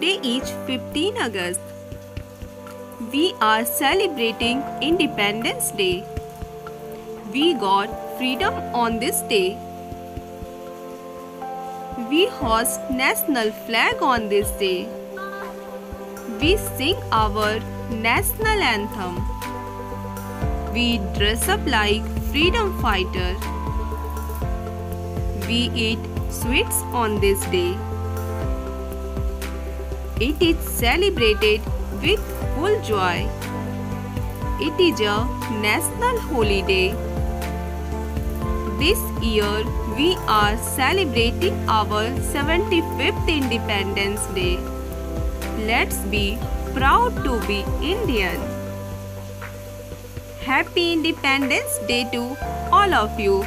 is 15 August. We are celebrating Independence Day. We got freedom on this day. We hoist national flag on this day. We sing our national anthem. We dress up like freedom fighter. We eat sweets on this day. It is celebrated with full joy. It is a national holiday. This year we are celebrating our 75th Independence Day. Let's be proud to be Indian. Happy Independence Day to all of you.